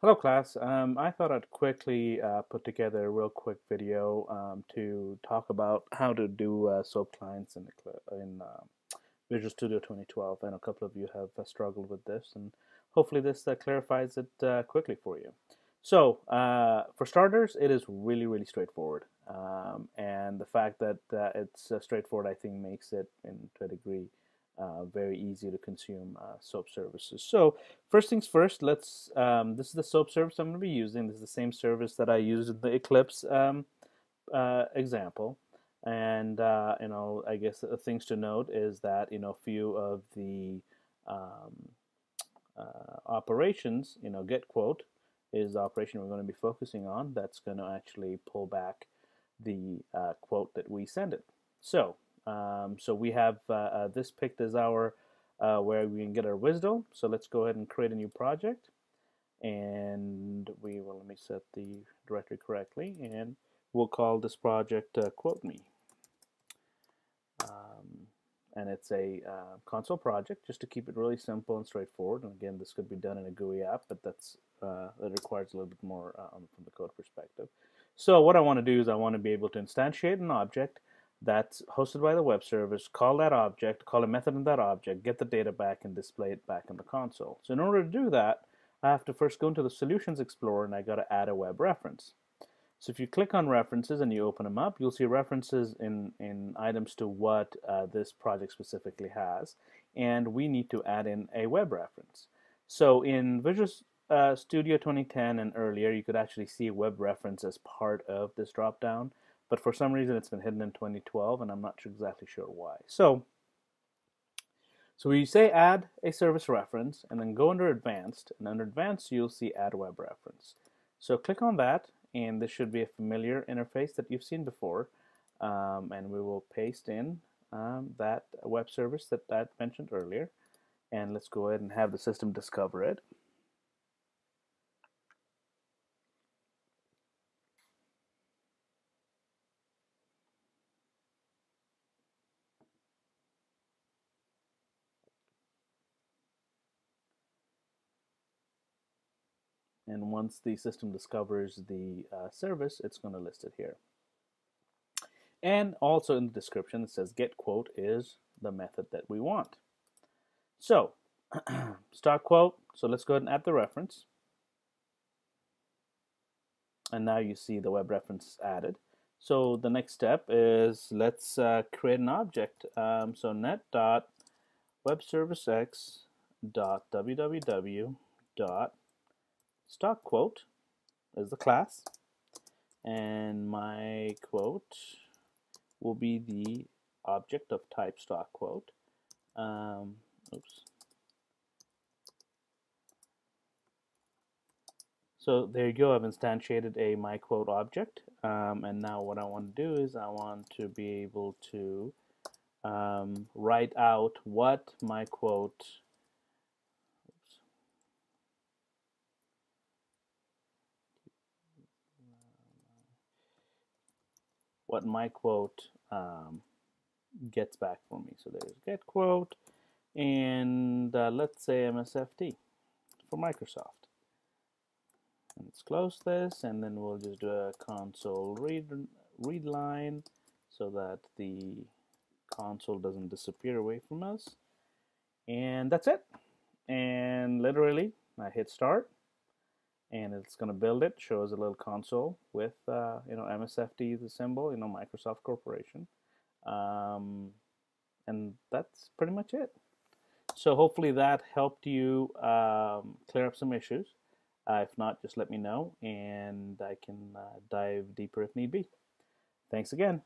Hello class, um, I thought I'd quickly uh, put together a real quick video um, to talk about how to do uh, SOAP clients in, in uh, Visual Studio 2012 and a couple of you have uh, struggled with this and hopefully this uh, clarifies it uh, quickly for you. So for starters it is really really straightforward. Um, and the fact that it's straightforward I think makes it in to a degree uh, very easy to consume uh, SOAP services. So first things first, let's, um, this is the SOAP service I'm going to be using. This is the same service that I used in the Eclipse um, uh, example. And, uh, you know, I guess the things to note is that, you know, a few of the um, uh, operations, you know, get quote is the operation we're going to be focusing on. That's going to actually pull back the uh, quote that we send it. So um, so we have uh, uh, this picked as our uh, where we can get our wisdom. So let's go ahead and create a new project. And we will, let me set the directory correctly. And we'll call this project uh, quote me. Um, and it's a uh, console project just to keep it really simple and straightforward. And again, this could be done in a GUI app, but that's uh, that requires a little bit more from the code perspective. So what I want to do is I want to be able to instantiate an object that's hosted by the web service, call that object, call a method in that object, get the data back and display it back in the console. So in order to do that, I have to first go into the Solutions Explorer and I got to add a web reference. So if you click on references and you open them up, you'll see references in, in items to what uh, this project specifically has. And we need to add in a web reference. So in Visual uh, Studio 2010 and earlier, you could actually see a web reference as part of this dropdown but for some reason it's been hidden in 2012 and I'm not exactly sure why. So, so we say add a service reference and then go under advanced and under advanced you'll see add web reference. So click on that and this should be a familiar interface that you've seen before um, and we will paste in um, that web service that I mentioned earlier and let's go ahead and have the system discover it. And once the system discovers the uh, service it's going to list it here. And also in the description it says get quote is the method that we want. So start quote. So let's go ahead and add the reference. And now you see the web reference added. So the next step is let's uh, create an object. Um, so net dot web service x dot www dot stock quote is the class. And my quote will be the object of type stock quote. Um, oops. So there you go. I've instantiated a my quote object. Um, and now what I want to do is I want to be able to um, write out what my quote what my quote um, gets back for me. So there's get quote, and uh, let's say MSFT for Microsoft. And let's close this, and then we'll just do a console read read line so that the console doesn't disappear away from us. And that's it. And literally, I hit start and it's going to build it. Shows a little console with uh, you know MSFT the symbol you know Microsoft Corporation. Um, and that's pretty much it. So hopefully that helped you um, clear up some issues. Uh, if not just let me know and I can uh, dive deeper if need be. Thanks again